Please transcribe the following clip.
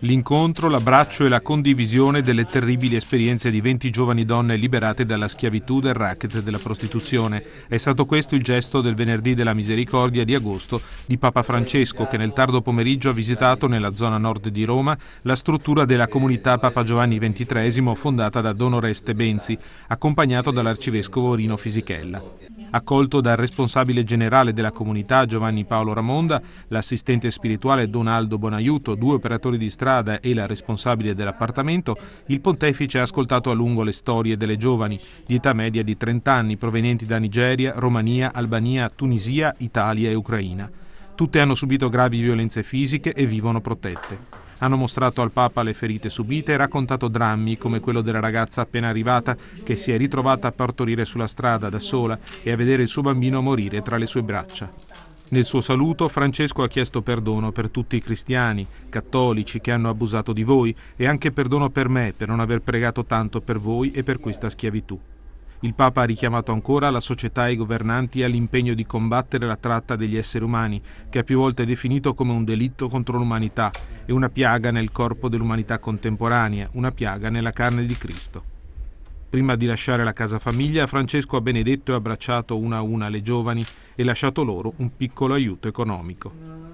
L'incontro, l'abbraccio e la condivisione delle terribili esperienze di 20 giovani donne liberate dalla schiavitù del racket della prostituzione. È stato questo il gesto del venerdì della misericordia di agosto di Papa Francesco che nel tardo pomeriggio ha visitato nella zona nord di Roma la struttura della comunità Papa Giovanni XXIII fondata da Don Oreste Benzi, accompagnato dall'arcivescovo Rino Fisichella. Accolto dal responsabile generale della comunità Giovanni Paolo Ramonda, l'assistente spirituale Donaldo Bonaiuto, due operatori di strada e la responsabile dell'appartamento, il pontefice ha ascoltato a lungo le storie delle giovani, di età media di 30 anni, provenienti da Nigeria, Romania, Albania, Tunisia, Italia e Ucraina. Tutte hanno subito gravi violenze fisiche e vivono protette. Hanno mostrato al Papa le ferite subite e raccontato drammi come quello della ragazza appena arrivata che si è ritrovata a partorire sulla strada da sola e a vedere il suo bambino morire tra le sue braccia. Nel suo saluto Francesco ha chiesto perdono per tutti i cristiani, cattolici che hanno abusato di voi e anche perdono per me per non aver pregato tanto per voi e per questa schiavitù. Il Papa ha richiamato ancora la società e i governanti all'impegno di combattere la tratta degli esseri umani, che ha più volte definito come un delitto contro l'umanità e una piaga nel corpo dell'umanità contemporanea, una piaga nella carne di Cristo. Prima di lasciare la casa famiglia, Francesco ha benedetto e abbracciato una a una le giovani e lasciato loro un piccolo aiuto economico.